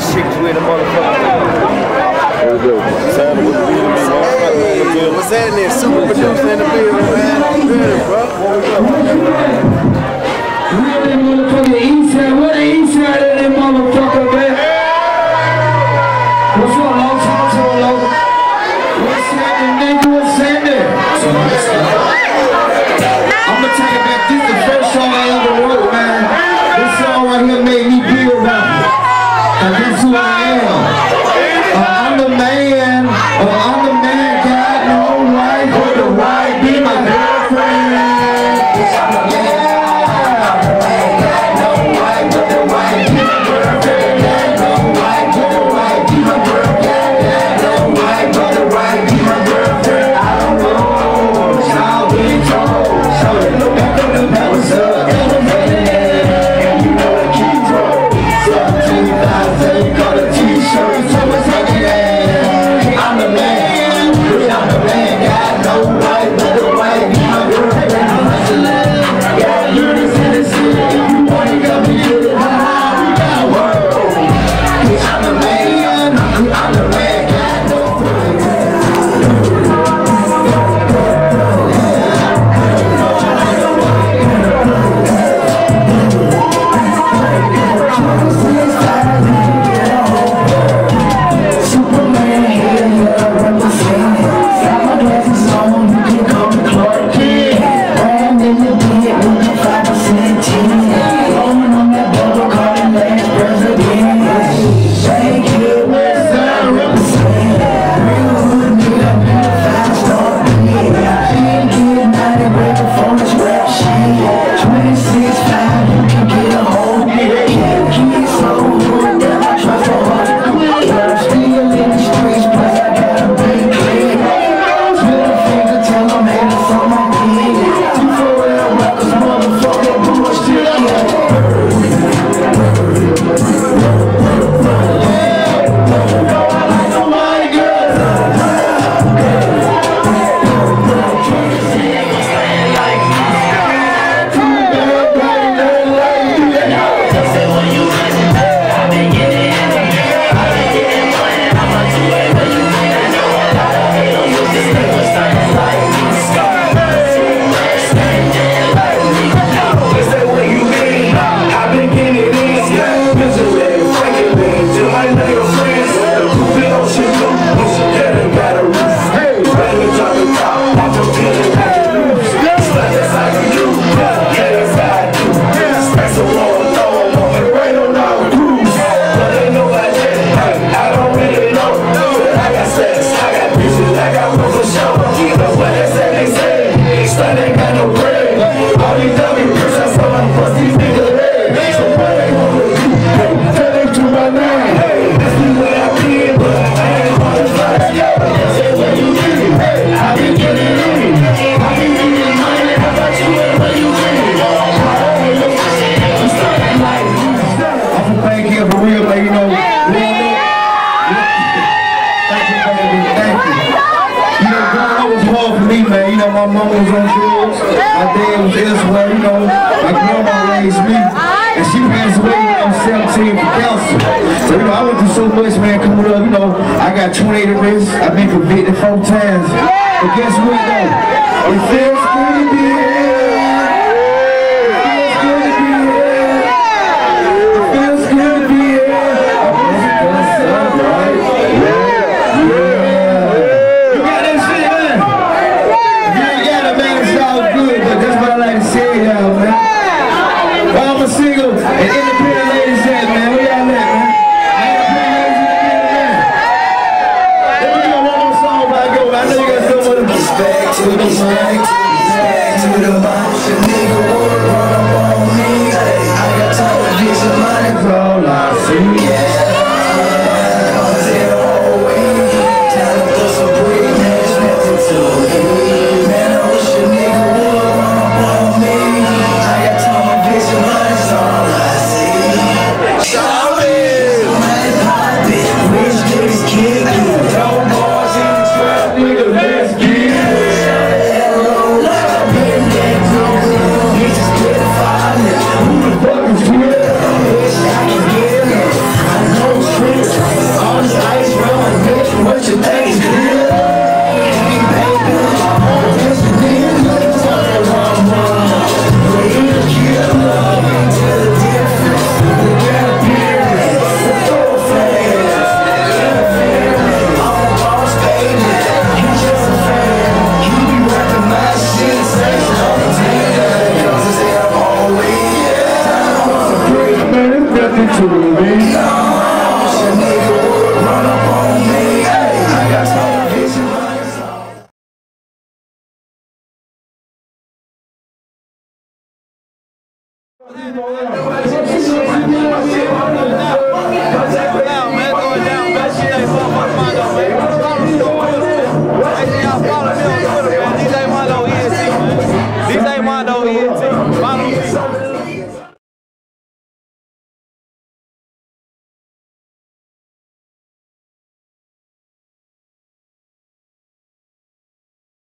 little shit to motherfucker. We go. What's happening? Super producer in the building, man. was on drugs. My dad was elsewhere, you know. My grandma raised me. And she passed away when I was 17 for cancer. So, you know, I went through so much, man, coming up. You know, I got 28 arrests. I've been convicted four times. But guess what, though? It feels good to be here. sound good.